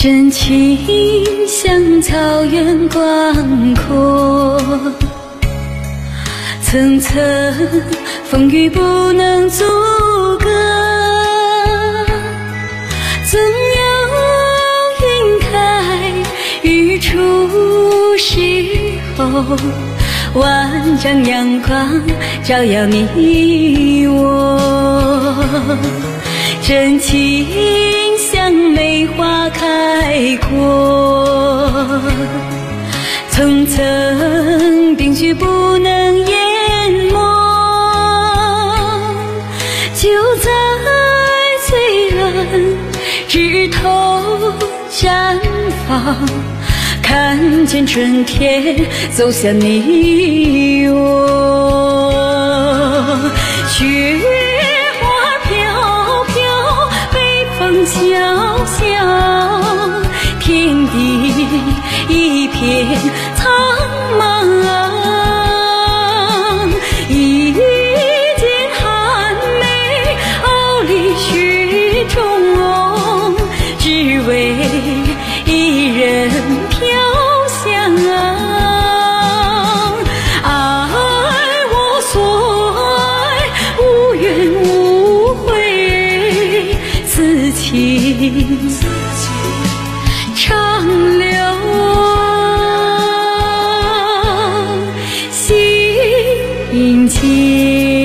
真情像草原广阔，层层风雨不能阻隔。总有云开日出时候，万丈阳光照耀你我。真情。过，层层冰雪不能淹没。就在最冷枝头绽放，看见春天走向你我。雪。天苍茫，一剪寒梅傲立雪中，只为伊人飘香。爱我所爱，无怨无悔，此情。轻轻